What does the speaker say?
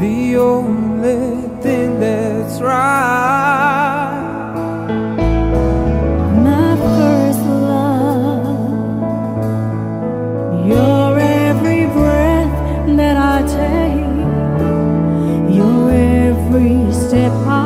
the only thing that's right. My first love, you're every breath that I take, you're every step I